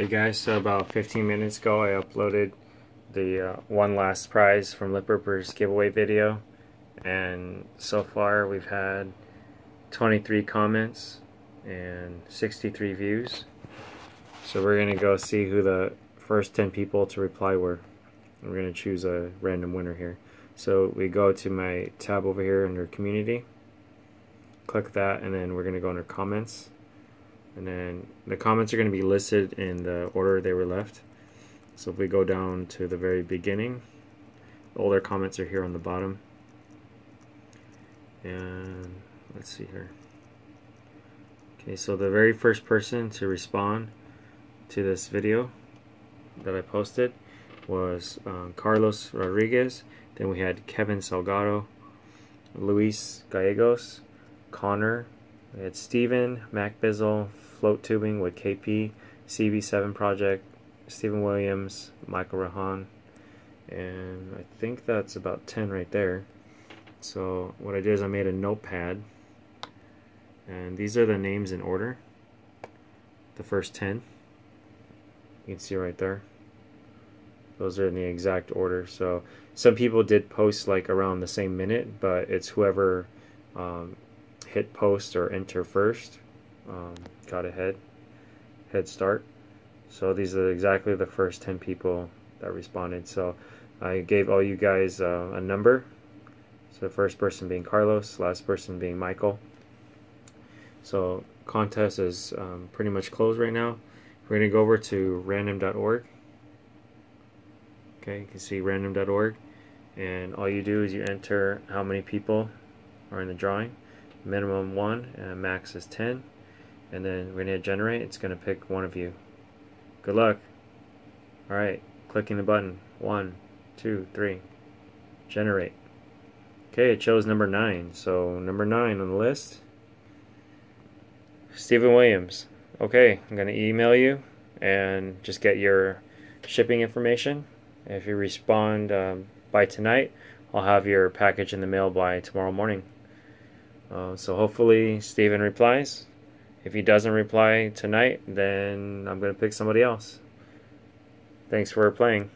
Hey guys, so about 15 minutes ago I uploaded the uh, one last prize from Lip Ripperz giveaway video and so far we've had 23 comments and 63 views. So we're gonna go see who the first 10 people to reply were. We're gonna choose a random winner here. So we go to my tab over here under community click that and then we're gonna go under comments and then the comments are going to be listed in the order they were left. So if we go down to the very beginning all their comments are here on the bottom. And let's see here. Okay so the very first person to respond to this video that I posted was um, Carlos Rodriguez. Then we had Kevin Salgado Luis Gallegos Connor we had Steven, Mac Bizzle, Float Tubing with KP, CB7 Project, Stephen Williams, Michael Rahan, and I think that's about 10 right there. So what I did is I made a notepad, and these are the names in order, the first 10. You can see right there. Those are in the exact order. So some people did post like around the same minute, but it's whoever um, hit post or enter first. Um, got a head, head start. So these are exactly the first 10 people that responded. So I gave all you guys uh, a number. So the first person being Carlos, last person being Michael. So contest is um, pretty much closed right now. We're going to go over to random.org. Okay, you can see random.org. And all you do is you enter how many people are in the drawing minimum 1 and max is 10 and then we're going to generate it's going to pick one of you. Good luck. Alright clicking the button. One two three. Generate. Okay it chose number 9 so number 9 on the list. Stephen Williams. Okay I'm going to email you and just get your shipping information. If you respond um, by tonight I'll have your package in the mail by tomorrow morning uh, so hopefully Steven replies. If he doesn't reply tonight, then I'm going to pick somebody else. Thanks for playing.